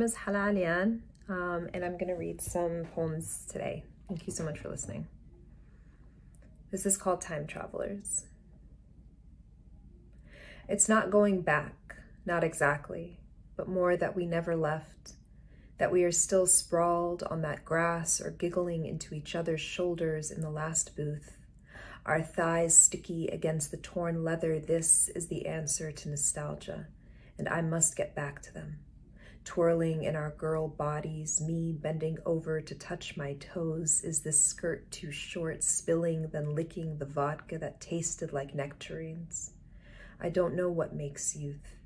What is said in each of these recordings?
Name is Hala Alyan, um, and I'm going to read some poems today. Thank you so much for listening. This is called Time Travelers. It's not going back, not exactly, but more that we never left, that we are still sprawled on that grass or giggling into each other's shoulders in the last booth, our thighs sticky against the torn leather. This is the answer to nostalgia, and I must get back to them. Twirling in our girl bodies, me bending over to touch my toes. Is this skirt too short, spilling, then licking the vodka that tasted like nectarines? I don't know what makes youth.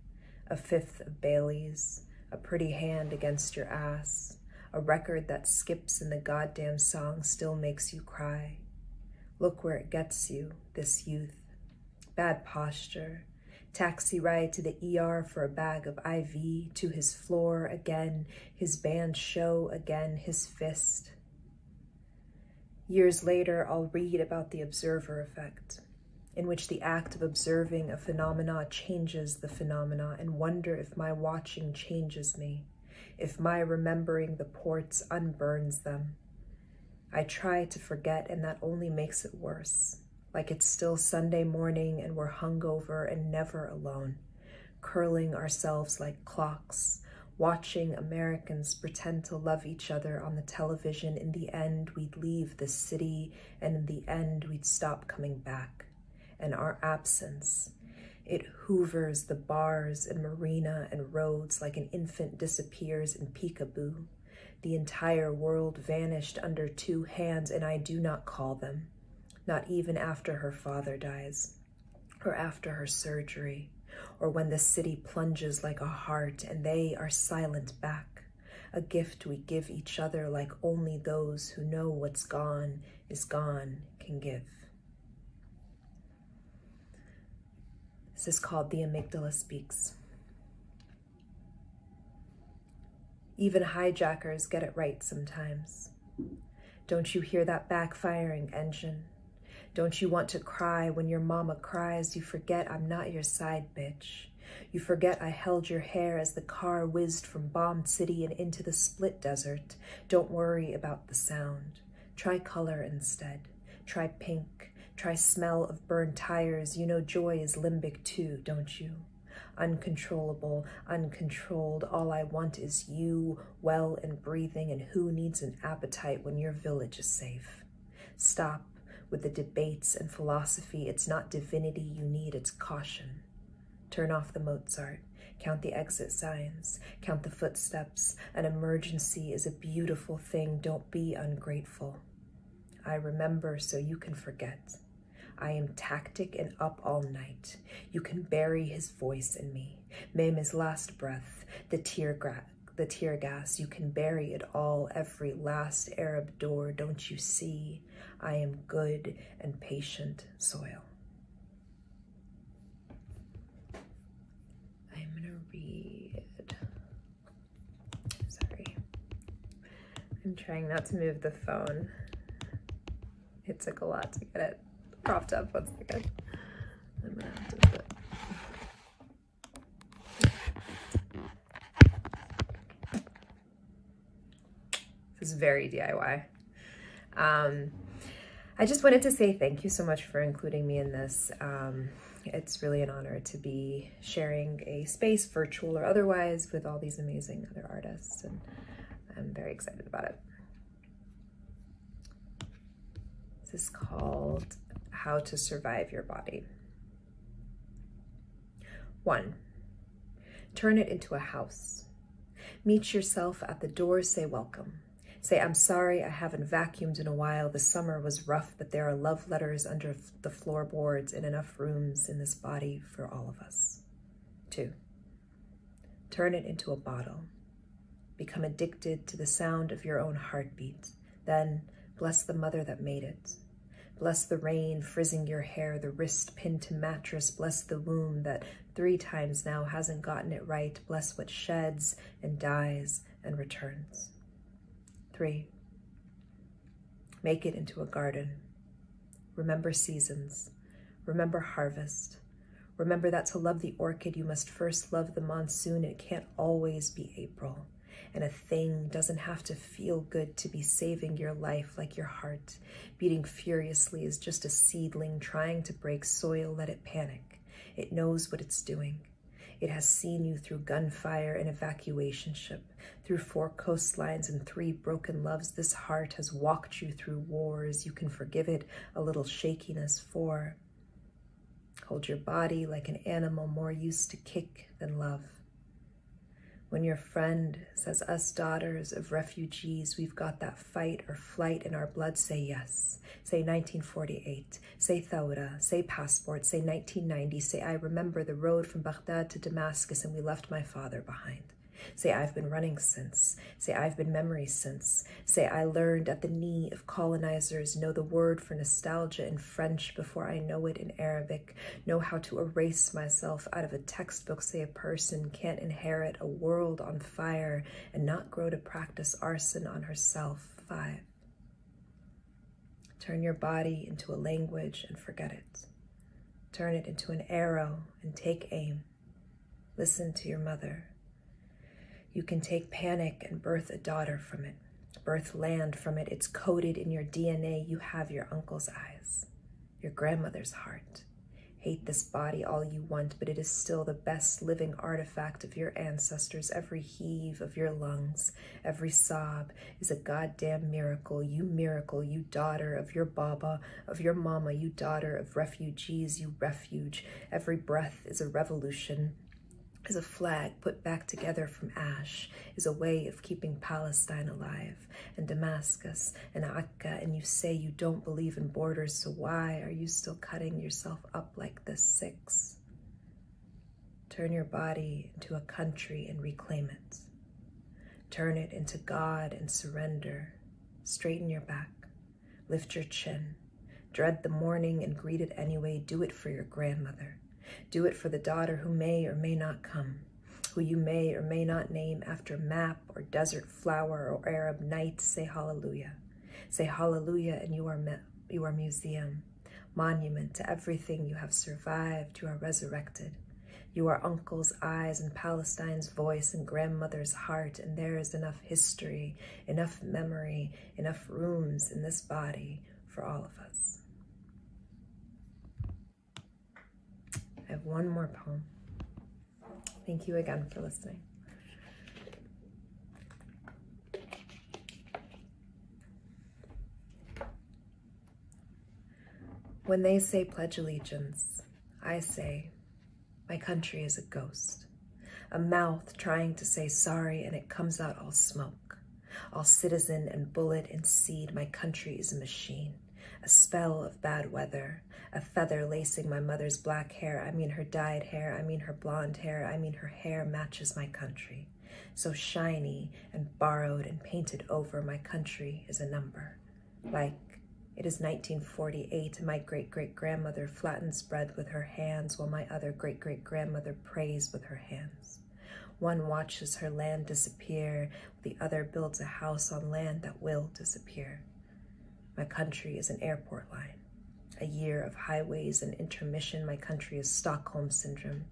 A fifth of Bailey's, a pretty hand against your ass, a record that skips in the goddamn song still makes you cry. Look where it gets you, this youth. Bad posture. Taxi ride to the ER for a bag of IV, to his floor again, his band show again, his fist. Years later, I'll read about the observer effect in which the act of observing a phenomena changes the phenomena and wonder if my watching changes me, if my remembering the ports unburns them. I try to forget and that only makes it worse, like it's still Sunday morning and we're hungover and never alone, curling ourselves like clocks, watching Americans pretend to love each other on the television. In the end, we'd leave the city and in the end, we'd stop coming back and our absence. It hoovers the bars and marina and roads like an infant disappears in peekaboo. The entire world vanished under two hands, and I do not call them, not even after her father dies, or after her surgery, or when the city plunges like a heart and they are silent back. A gift we give each other like only those who know what's gone is gone can give. This is called The Amygdala Speaks. Even hijackers get it right sometimes. Don't you hear that backfiring engine? Don't you want to cry when your mama cries? You forget I'm not your side bitch. You forget I held your hair as the car whizzed from Bomb City and into the split desert. Don't worry about the sound. Try color instead. Try pink. Try smell of burned tires. You know joy is limbic too, don't you? Uncontrollable, uncontrolled. All I want is you, well and breathing, and who needs an appetite when your village is safe? Stop with the debates and philosophy. It's not divinity you need, it's caution. Turn off the Mozart. Count the exit signs. Count the footsteps. An emergency is a beautiful thing. Don't be ungrateful. I remember so you can forget. I am tactic and up all night. You can bury his voice in me. Name his last breath, the tear, the tear gas. You can bury it all, every last Arab door. Don't you see? I am good and patient soil. I'm gonna read. Sorry. I'm trying not to move the phone. It took a lot to get it propped up. One second. I'm gonna have to put. This is very DIY. Um, I just wanted to say thank you so much for including me in this. Um, it's really an honor to be sharing a space, virtual or otherwise, with all these amazing other artists, and I'm very excited about it. This is called how to survive your body. One, turn it into a house. Meet yourself at the door, say welcome. Say, I'm sorry I haven't vacuumed in a while. The summer was rough, but there are love letters under the floorboards and enough rooms in this body for all of us. Two, turn it into a bottle. Become addicted to the sound of your own heartbeat. Then bless the mother that made it. Bless the rain frizzing your hair, the wrist pinned to mattress. Bless the womb that three times now hasn't gotten it right. Bless what sheds and dies and returns. Three, make it into a garden. Remember seasons. Remember harvest. Remember that to love the orchid, you must first love the monsoon. It can't always be April. And a thing doesn't have to feel good to be saving your life like your heart. Beating furiously is just a seedling trying to break soil. Let it panic. It knows what it's doing. It has seen you through gunfire and evacuation ship, through four coastlines and three broken loves. This heart has walked you through wars. You can forgive it a little shakiness for. Hold your body like an animal more used to kick than love. When your friend says, Us daughters of refugees, we've got that fight or flight in our blood, say yes. Say 1948. Say Thawra. Say passport. Say 1990. Say, I remember the road from Baghdad to Damascus and we left my father behind. Say, I've been running since. Say, I've been memory since. Say, I learned at the knee of colonizers, know the word for nostalgia in French before I know it in Arabic, know how to erase myself out of a textbook. Say, a person can't inherit a world on fire and not grow to practice arson on herself. Five. Turn your body into a language and forget it. Turn it into an arrow and take aim. Listen to your mother. You can take panic and birth a daughter from it, birth land from it. It's coded in your DNA. You have your uncle's eyes, your grandmother's heart. Hate this body all you want, but it is still the best living artifact of your ancestors. Every heave of your lungs, every sob is a goddamn miracle. You miracle, you daughter of your baba, of your mama, you daughter of refugees, you refuge. Every breath is a revolution is a flag put back together from ash, is a way of keeping Palestine alive, and Damascus and Akka, and you say you don't believe in borders, so why are you still cutting yourself up like this? Six. Turn your body into a country and reclaim it. Turn it into God and surrender. Straighten your back. Lift your chin. Dread the morning and greet it anyway. Do it for your grandmother. Do it for the daughter who may or may not come, who you may or may not name after map or desert flower or Arab night. Say hallelujah. Say hallelujah and you are, you are museum, monument to everything you have survived. You are resurrected. You are uncle's eyes and Palestine's voice and grandmother's heart, and there is enough history, enough memory, enough rooms in this body for all of us. Have one more poem. Thank you again for listening. When they say pledge allegiance, I say, my country is a ghost. A mouth trying to say sorry and it comes out all smoke. All citizen and bullet and seed, my country is a machine a spell of bad weather, a feather lacing my mother's black hair. I mean her dyed hair, I mean her blonde hair, I mean her hair matches my country. So shiny and borrowed and painted over, my country is a number. Like it is 1948, and my great great grandmother flattens bread with her hands, while my other great great grandmother prays with her hands. One watches her land disappear, the other builds a house on land that will disappear. My country is an airport line. A year of highways and intermission, my country is Stockholm Syndrome.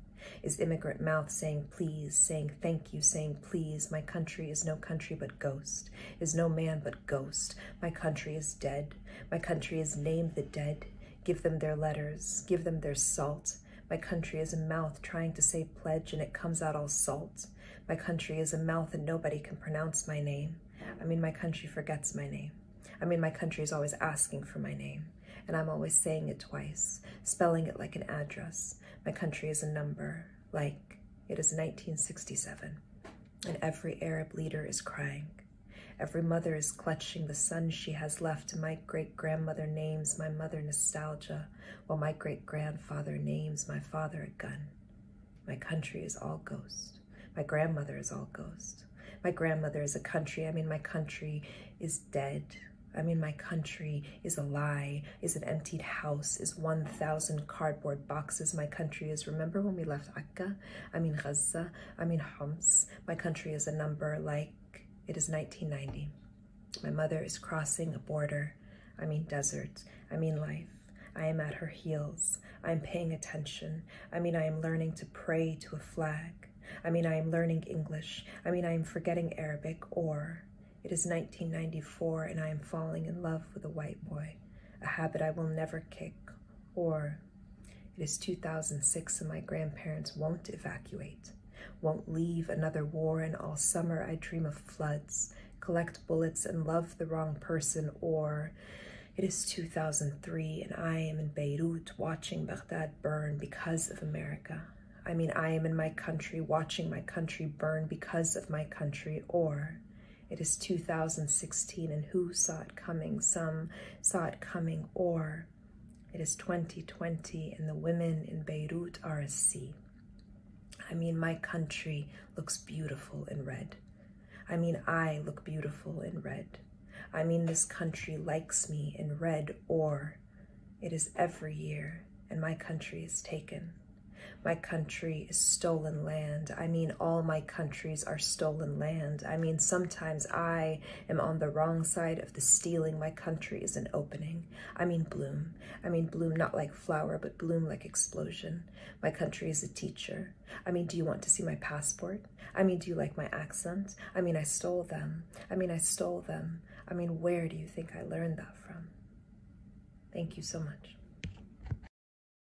Is immigrant mouth saying please, saying thank you, saying please. My country is no country but ghost, is no man but ghost. My country is dead. My country is named the dead. Give them their letters, give them their salt. My country is a mouth trying to say pledge and it comes out all salt. My country is a mouth and nobody can pronounce my name. I mean, my country forgets my name. I mean, my country is always asking for my name, and I'm always saying it twice, spelling it like an address. My country is a number, like it is 1967, and every Arab leader is crying. Every mother is clutching the son she has left, my great-grandmother names my mother nostalgia, while my great-grandfather names my father a gun. My country is all ghost. My grandmother is all ghost. My grandmother is a country. I mean, my country is dead. I mean, my country is a lie, is an emptied house, is 1,000 cardboard boxes. My country is, remember when we left Akka? I mean, Gaza, I mean, Homs. My country is a number like it is 1990. My mother is crossing a border. I mean, desert. I mean, life. I am at her heels. I am paying attention. I mean, I am learning to pray to a flag. I mean, I am learning English. I mean, I am forgetting Arabic. Or it is 1994 and I am falling in love with a white boy, a habit I will never kick. Or it is 2006 and my grandparents won't evacuate, won't leave another war, and all summer I dream of floods, collect bullets, and love the wrong person. Or it is 2003 and I am in Beirut watching Baghdad burn because of America. I mean, I am in my country watching my country burn because of my country. Or it is 2016 and who saw it coming? Some saw it coming. Or it is 2020 and the women in Beirut are a sea. I mean, my country looks beautiful in red. I mean, I look beautiful in red. I mean, this country likes me in red, or it is every year, and my country is taken. My country is stolen land. I mean, all my countries are stolen land. I mean, sometimes I am on the wrong side of the stealing. My country is an opening. I mean, bloom. I mean, bloom not like flower, but bloom like explosion. My country is a teacher. I mean, do you want to see my passport? I mean, do you like my accent? I mean, I stole them. I mean, I stole them. I mean, where do you think I learned that from? Thank you so much.